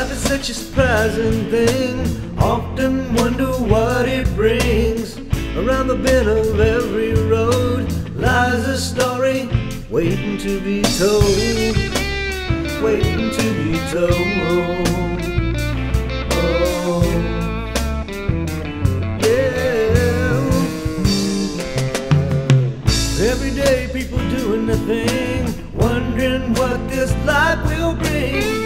is such a surprising thing. Often wonder what it brings. Around the bend of every road lies a story waiting to be told. Waiting to be told. Oh, yeah. Every day people doing the thing, wondering what this life will bring.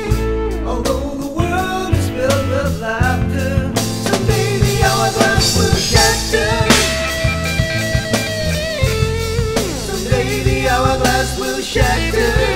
Shatter.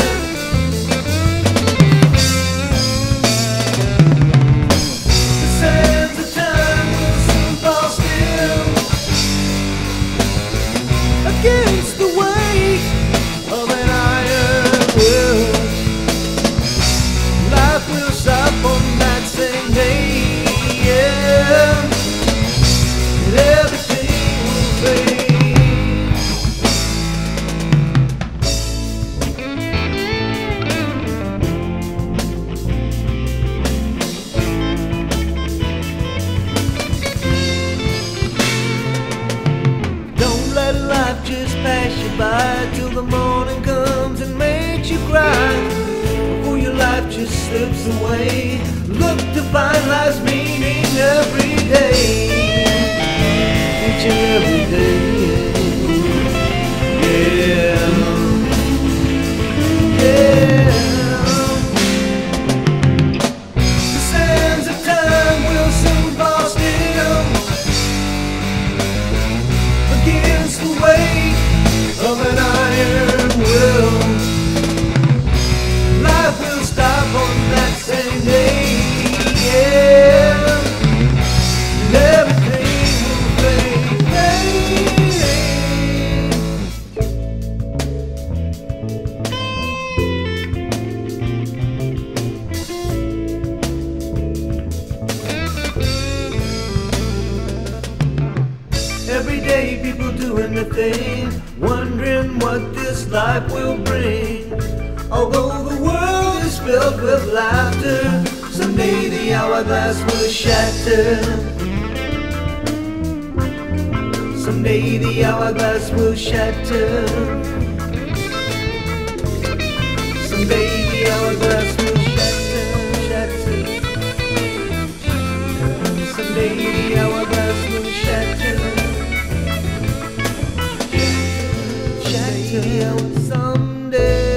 Pass you by till the morning comes and makes you cry. Before your life just slips away, look to find life's Every day people doing the thing, wondering what this life will bring. Although the world is filled with laughter, someday the hourglass will shatter. Someday the hourglass will shatter. radio someday.